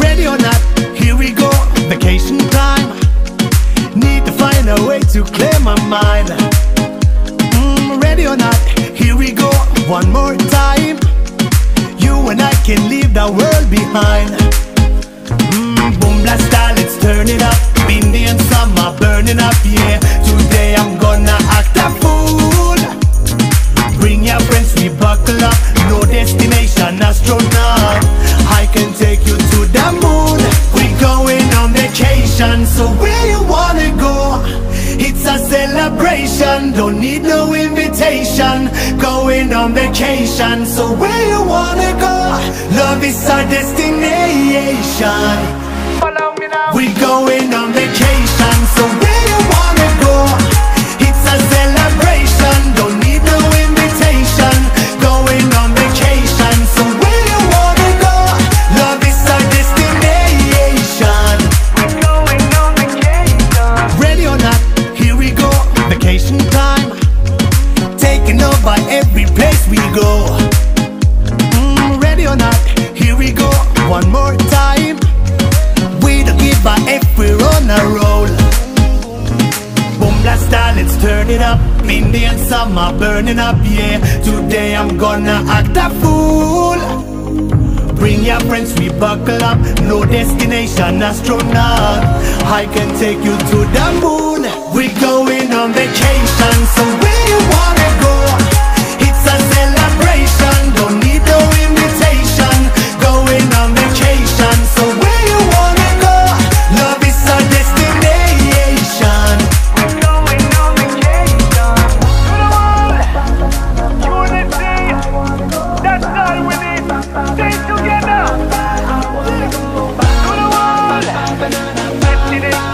Ready or not, here we go, vacation time. Need to find a way to clear my mind. Mm, Ready or not, here we go, one more time. You and I can leave the world behind. Mm, Boom, blast style, let's turn it up. Don't need no invitation. Going on vacation, so where you wanna go? Love is our destination. Taking over every place we go. Mm, ready or not, here we go. One more time. We don't give a F, we're on a roll. Boom blast style, let's turn it up. Indian summer burning up, yeah. Today I'm gonna act a fool. Bring your friends, we buckle up. No destination, astronaut. I can take you to the moon. baby.